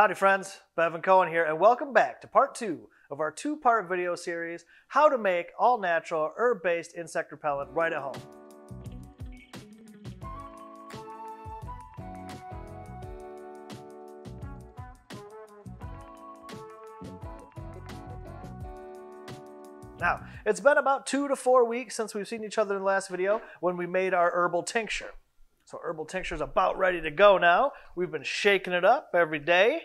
Howdy friends, Bevin Cohen here, and welcome back to part two of our two-part video series, How to Make All-Natural Herb-Based Insect Repellent Right at Home. Now, it's been about two to four weeks since we've seen each other in the last video when we made our herbal tincture. So herbal tincture is about ready to go now. We've been shaking it up every day,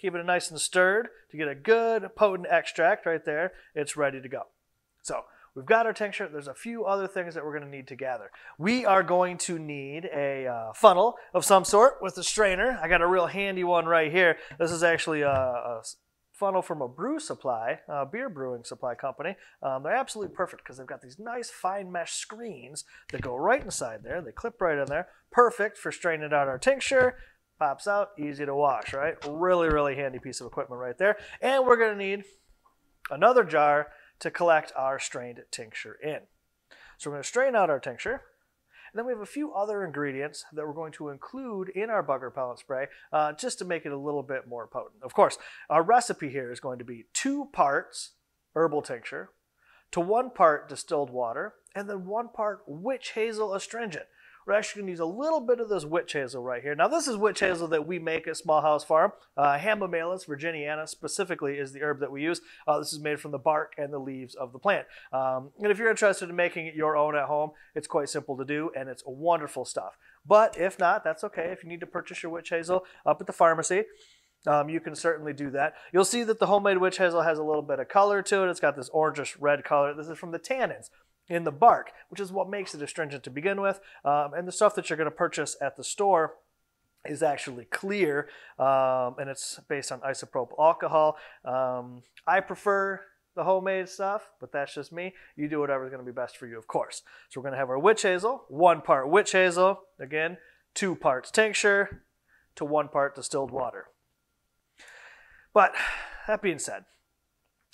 keeping it nice and stirred to get a good potent extract right there. It's ready to go. So we've got our tincture. There's a few other things that we're going to need to gather. We are going to need a uh, funnel of some sort with a strainer. I got a real handy one right here. This is actually a, a funnel from a brew supply, a beer brewing supply company. Um, they're absolutely perfect because they've got these nice fine mesh screens that go right inside there. They clip right in there. Perfect for straining out our tincture. Pops out, easy to wash, right? Really, really handy piece of equipment right there. And we're going to need another jar to collect our strained tincture in. So we're going to strain out our tincture. And then we have a few other ingredients that we're going to include in our bug repellent spray uh, just to make it a little bit more potent. Of course, our recipe here is going to be two parts herbal tincture to one part distilled water and then one part witch hazel astringent. We're actually going to use a little bit of this witch hazel right here. Now, this is witch hazel that we make at Small House Farm. Uh, Hamamelis virginiana specifically is the herb that we use. Uh, this is made from the bark and the leaves of the plant. Um, and if you're interested in making it your own at home, it's quite simple to do and it's wonderful stuff. But if not, that's okay. If you need to purchase your witch hazel up at the pharmacy, um, you can certainly do that. You'll see that the homemade witch hazel has a little bit of color to it. It's got this orangish red color. This is from the tannins in the bark, which is what makes it astringent to begin with. Um, and the stuff that you're going to purchase at the store is actually clear, um, and it's based on isopropyl alcohol. Um, I prefer the homemade stuff, but that's just me. You do whatever's going to be best for you, of course. So we're going to have our witch hazel, one part witch hazel, again, two parts tincture to one part distilled water. But that being said,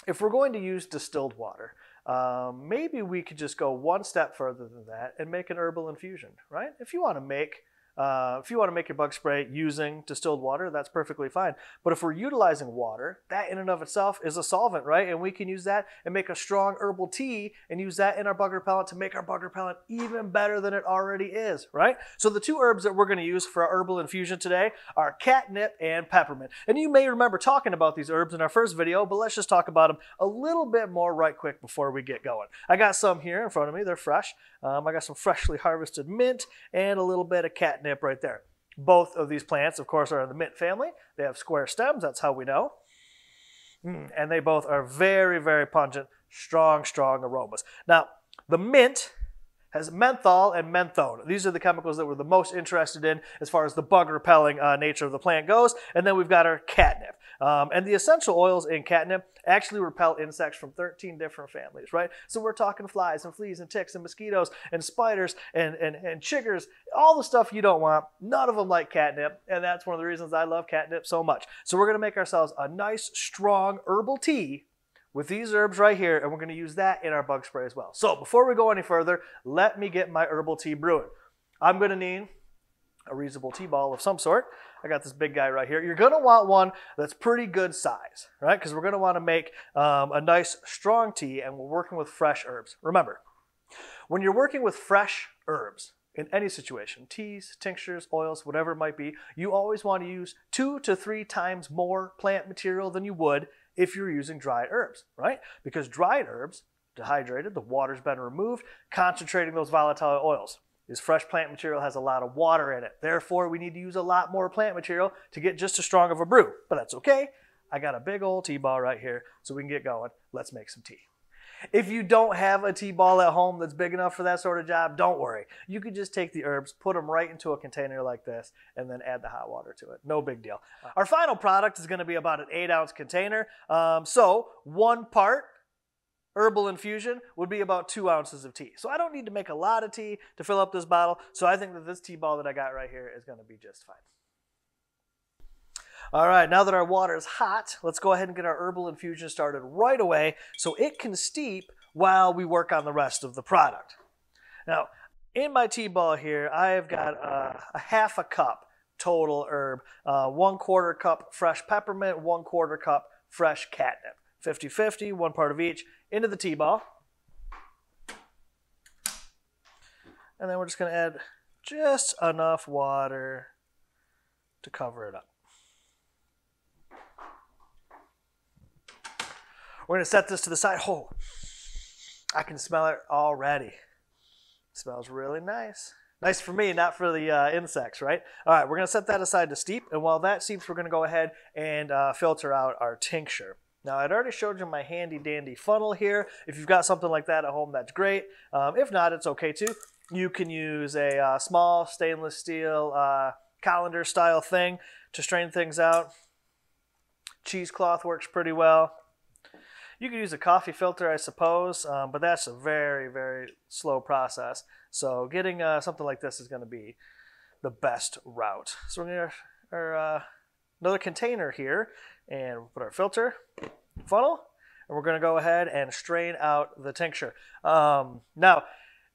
if we're going to use distilled water, um, maybe we could just go one step further than that and make an herbal infusion, right? If you want to make uh, if you want to make your bug spray using distilled water, that's perfectly fine. But if we're utilizing water, that in and of itself is a solvent, right? And we can use that and make a strong herbal tea and use that in our bug repellent to make our bug repellent even better than it already is, right? So the two herbs that we're going to use for our herbal infusion today are catnip and peppermint. And you may remember talking about these herbs in our first video, but let's just talk about them a little bit more right quick before we get going. I got some here in front of me. They're fresh. Um, I got some freshly harvested mint and a little bit of catnip right there. Both of these plants, of course, are in the mint family. They have square stems. That's how we know. Mm, and they both are very, very pungent, strong, strong aromas. Now, the mint has menthol and menthone. These are the chemicals that we're the most interested in as far as the bug repelling uh, nature of the plant goes. And then we've got our catnip. Um, and the essential oils in catnip actually repel insects from 13 different families, right? So we're talking flies and fleas and ticks and mosquitoes and spiders and, and, and chiggers, all the stuff you don't want. None of them like catnip. And that's one of the reasons I love catnip so much. So we're going to make ourselves a nice, strong herbal tea with these herbs right here, and we're going to use that in our bug spray as well. So before we go any further, let me get my herbal tea brewing. I'm going to need a reasonable tea ball of some sort. I got this big guy right here. You're going to want one that's pretty good size, right? Because we're going to want to make um, a nice strong tea, and we're working with fresh herbs. Remember, when you're working with fresh herbs, in any situation, teas, tinctures, oils, whatever it might be, you always want to use two to three times more plant material than you would if you're using dried herbs, right? Because dried herbs, dehydrated, the water's been removed, concentrating those volatile oils. This fresh plant material has a lot of water in it. Therefore, we need to use a lot more plant material to get just as strong of a brew. But that's okay. I got a big old tea ball right here, so we can get going. Let's make some tea. If you don't have a tea ball at home that's big enough for that sort of job, don't worry. You could just take the herbs, put them right into a container like this, and then add the hot water to it. No big deal. Our final product is going to be about an eight ounce container. Um, so one part herbal infusion would be about two ounces of tea. So I don't need to make a lot of tea to fill up this bottle. So I think that this tea ball that I got right here is going to be just fine. All right, now that our water is hot, let's go ahead and get our herbal infusion started right away so it can steep while we work on the rest of the product. Now, in my tea ball here, I have got a, a half a cup total herb. Uh, one quarter cup fresh peppermint, one quarter cup fresh catnip. 50 50, one part of each, into the tea ball. And then we're just going to add just enough water to cover it up. We're going to set this to the side. Oh, I can smell it already. Smells really nice. Nice for me, not for the uh, insects, right? All right, we're going to set that aside to steep. And while that steeps, we're going to go ahead and uh, filter out our tincture. Now, I'd already showed you my handy dandy funnel here. If you've got something like that at home, that's great. Um, if not, it's okay too. You can use a uh, small stainless steel uh, colander style thing to strain things out. Cheesecloth works pretty well. You could use a coffee filter, I suppose, um, but that's a very, very slow process. So getting uh, something like this is going to be the best route. So we're going to another container here, and put our filter, funnel, and we're going to go ahead and strain out the tincture. Um, now,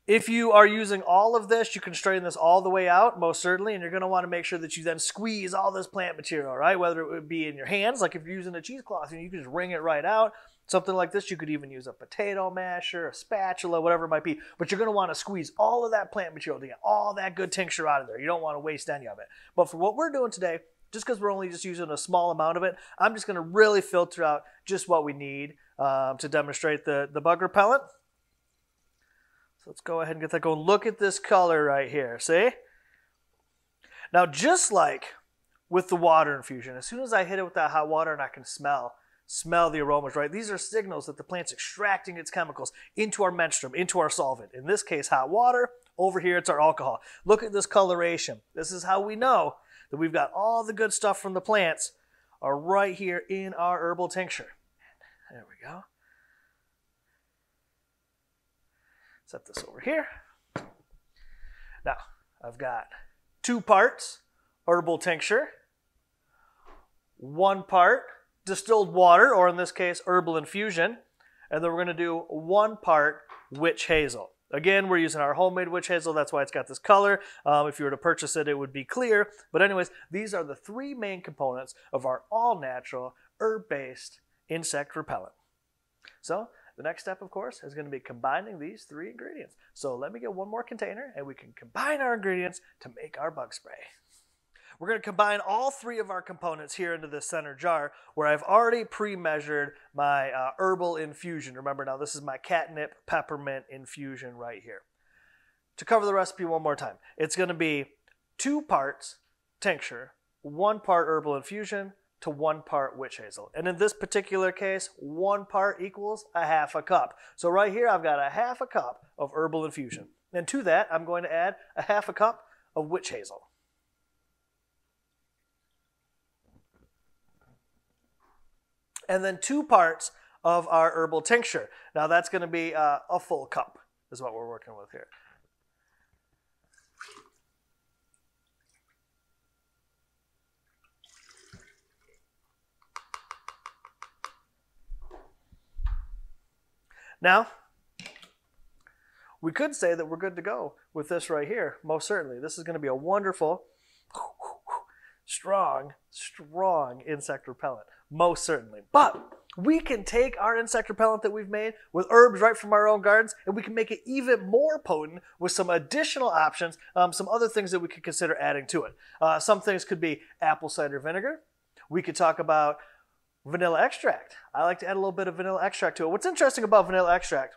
if you are using all of this, you can strain this all the way out, most certainly, and you're going to want to make sure that you then squeeze all this plant material, right? Whether it would be in your hands, like if you're using a cheesecloth, you can just wring it right out. Something like this, you could even use a potato masher, a spatula, whatever it might be. But you're going to want to squeeze all of that plant material to get all that good tincture out of there. You don't want to waste any of it. But for what we're doing today, just because we're only just using a small amount of it, I'm just going to really filter out just what we need um, to demonstrate the, the bug repellent. So let's go ahead and get that going. Look at this color right here. See? Now, just like with the water infusion, as soon as I hit it with that hot water and I can smell smell the aromas, right? These are signals that the plant's extracting its chemicals into our menstruum, into our solvent. In this case, hot water. Over here, it's our alcohol. Look at this coloration. This is how we know that we've got all the good stuff from the plants are right here in our herbal tincture. There we go. Set this over here. Now, I've got two parts herbal tincture, one part distilled water, or in this case, herbal infusion. And then we're going to do one part witch hazel. Again, we're using our homemade witch hazel. That's why it's got this color. Um, if you were to purchase it, it would be clear. But anyways, these are the three main components of our all-natural, herb-based insect repellent. So the next step, of course, is going to be combining these three ingredients. So let me get one more container and we can combine our ingredients to make our bug spray. We're going to combine all three of our components here into the center jar where I've already pre-measured my uh, herbal infusion. Remember now, this is my catnip peppermint infusion right here. To cover the recipe one more time, it's going to be two parts tincture, one part herbal infusion to one part witch hazel. And in this particular case, one part equals a half a cup. So right here, I've got a half a cup of herbal infusion. And to that, I'm going to add a half a cup of witch hazel. And then two parts of our herbal tincture. Now that's going to be uh, a full cup is what we're working with here. Now, we could say that we're good to go with this right here, most certainly. This is going to be a wonderful, strong, strong insect repellent. Most certainly. But we can take our insect repellent that we've made with herbs right from our own gardens and we can make it even more potent with some additional options, um, some other things that we could consider adding to it. Uh, some things could be apple cider vinegar. We could talk about vanilla extract. I like to add a little bit of vanilla extract to it. What's interesting about vanilla extract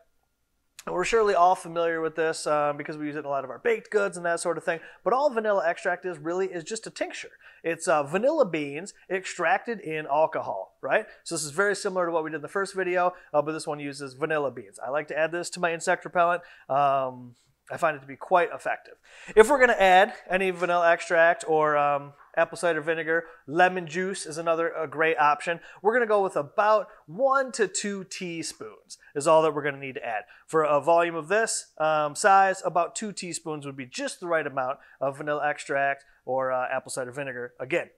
we're surely all familiar with this um, because we use it in a lot of our baked goods and that sort of thing. But all vanilla extract is really is just a tincture. It's uh, vanilla beans extracted in alcohol, right? So this is very similar to what we did in the first video, uh, but this one uses vanilla beans. I like to add this to my insect repellent. Um, I find it to be quite effective. If we're going to add any vanilla extract or um, apple cider vinegar. Lemon juice is another a great option. We're to go with about one to two teaspoons is all that we're to need to add. For a volume of this um, size, about two teaspoons would be just the right amount of vanilla extract or uh, apple cider vinegar. Again,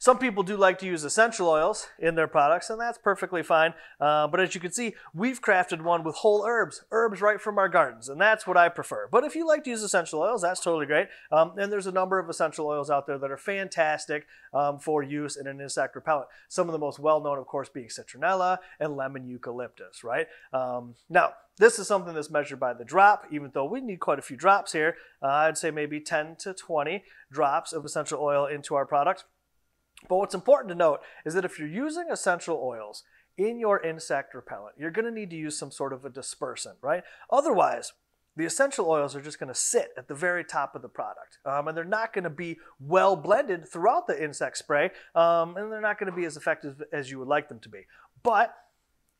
Some people do like to use essential oils in their products, and that's perfectly fine. Uh, but as you can see, we've crafted one with whole herbs, herbs right from our gardens, and that's what I prefer. But if you like to use essential oils, that's totally great. Um, and there's a number of essential oils out there that are fantastic um, for use in an insect repellent. Some of the most well-known, of course, being citronella and lemon eucalyptus, right? Um, now, this is something that's measured by the drop, even though we need quite a few drops here. Uh, I'd say maybe 10 to 20 drops of essential oil into our product. But what's important to note is that if you're using essential oils in your insect repellent, you're going to need to use some sort of a dispersant, right? Otherwise, the essential oils are just going to sit at the very top of the product. Um, and they're not going to be well blended throughout the insect spray. Um, and they're not going to be as effective as you would like them to be. But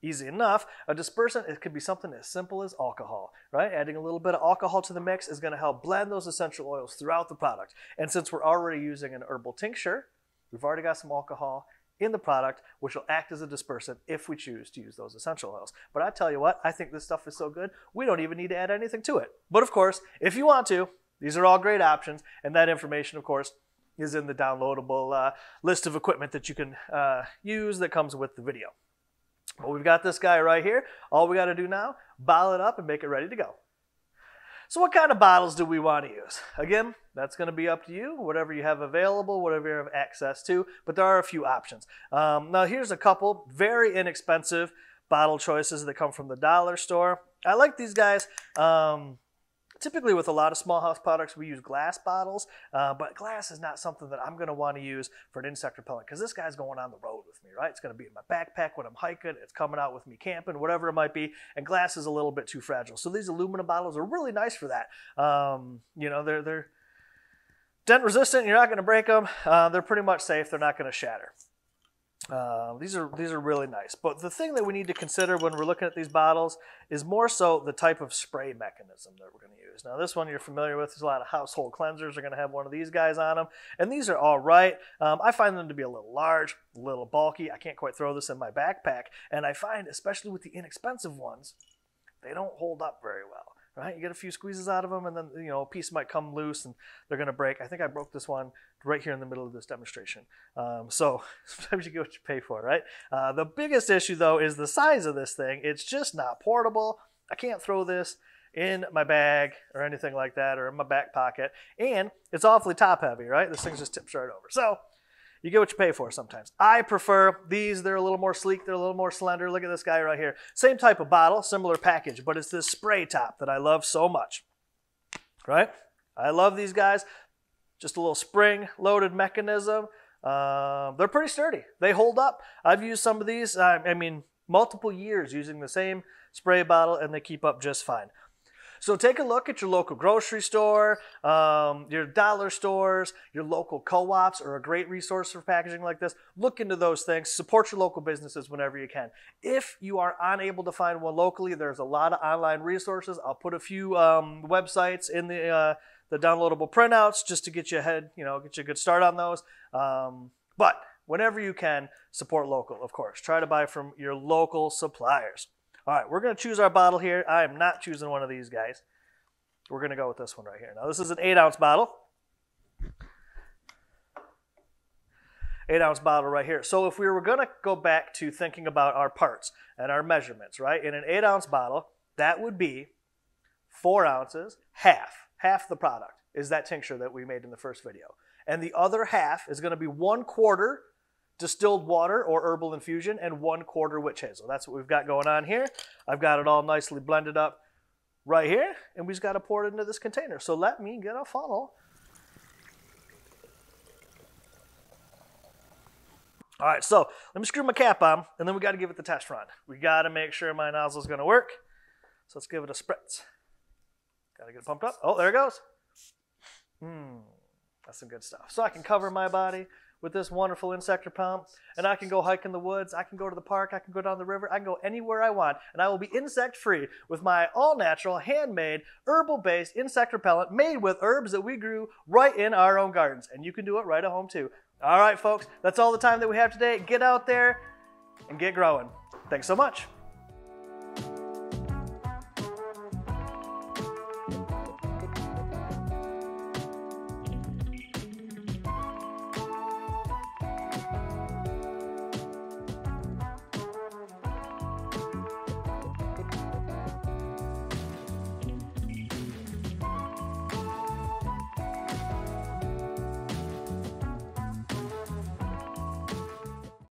easy enough. A dispersant, it could be something as simple as alcohol, right? Adding a little bit of alcohol to the mix is going to help blend those essential oils throughout the product. And since we're already using an herbal tincture, We've already got some alcohol in the product, which will act as a dispersant if we choose to use those essential oils. But I tell you what, I think this stuff is so good, we don't even need to add anything to it. But of course, if you want to, these are all great options, and that information, of course, is in the downloadable uh, list of equipment that you can uh, use that comes with the video. But we've got this guy right here. All we got to do now, bottle it up and make it ready to go. So what kind of bottles do we want to use? Again, that's going to be up to you, whatever you have available, whatever you have access to, but there are a few options. Um, now here's a couple very inexpensive bottle choices that come from the dollar store. I like these guys. Um, Typically, with a lot of small house products, we use glass bottles, uh, but glass is not something that I'm going to want to use for an insect repellent because this guy's going on the road with me, right? It's going to be in my backpack when I'm hiking, it's coming out with me camping, whatever it might be, and glass is a little bit too fragile. So these aluminum bottles are really nice for that. Um, you know, they're they're dent resistant. You're not going to break them. Uh, they're pretty much safe. They're not going to shatter. Uh, these are these are really nice. But the thing that we need to consider when we're looking at these bottles is more so the type of spray mechanism that we're going to use. Now, this one you're familiar with. There's a lot of household cleansers are going to have one of these guys on them, and these are all right. Um, I find them to be a little large, a little bulky. I can't quite throw this in my backpack, and I find, especially with the inexpensive ones, they don't hold up very well right? You get a few squeezes out of them, and then you know a piece might come loose, and they're going to break. I think I broke this one right here in the middle of this demonstration. Um, so sometimes you get what you pay for, right? Uh, the biggest issue though is the size of this thing. It's just not portable. I can't throw this in my bag or anything like that, or in my back pocket, and it's awfully top heavy, right? This thing just tips right over. So you get what you pay for sometimes. I prefer these. They're a little more sleek. They're a little more slender. Look at this guy right here. Same type of bottle, similar package, but it's this spray top that I love so much. Right? I love these guys. Just a little spring loaded mechanism. Uh, they're pretty sturdy. They hold up. I've used some of these, I mean, multiple years using the same spray bottle and they keep up just fine. So take a look at your local grocery store, um, your dollar stores, your local co-ops are a great resource for packaging like this. Look into those things. Support your local businesses whenever you can. If you are unable to find one locally, there's a lot of online resources. I'll put a few um, websites in the uh, the downloadable printouts just to get you ahead, you know, get you a good start on those. Um, but whenever you can, support local, of course. Try to buy from your local suppliers. All right, we're going to choose our bottle here. I am not choosing one of these guys. We're going to go with this one right here. Now, this is an 8 ounce bottle. 8 ounce bottle right here. So, if we were going to go back to thinking about our parts and our measurements, right, in an 8 ounce bottle, that would be 4 ounces, half, half the product is that tincture that we made in the first video. And the other half is going to be one quarter distilled water or herbal infusion, and one quarter witch hazel. That's what we've got going on here. I've got it all nicely blended up right here, and we've got to pour it into this container. So let me get a funnel. All right, so let me screw my cap on, and then we got to give it the test run. We got to make sure my nozzle is going to work. So let's give it a spritz. Got to get it pumped up. Oh, there it goes. Hmm, that's some good stuff. So I can cover my body with this wonderful insect repellent, and I can go hike in the woods, I can go to the park, I can go down the river, I can go anywhere I want, and I will be insect free with my all natural, handmade, herbal based insect repellent made with herbs that we grew right in our own gardens. And you can do it right at home too. All right, folks, that's all the time that we have today. Get out there and get growing. Thanks so much.